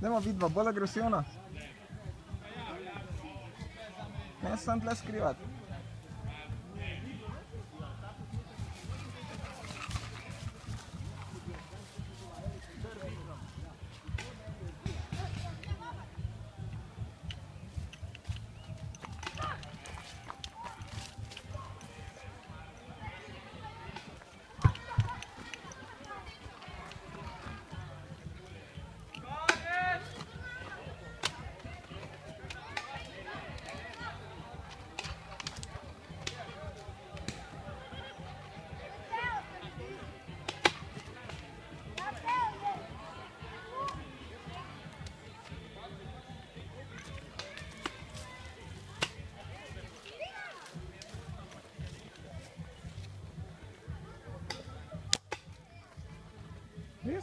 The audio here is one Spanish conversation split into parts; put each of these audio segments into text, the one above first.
Dajmo vidva bolj agresivna. Ne, sem tle skrivati.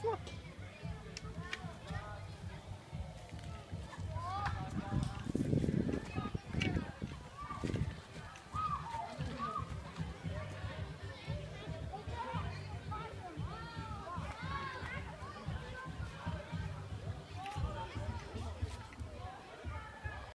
What?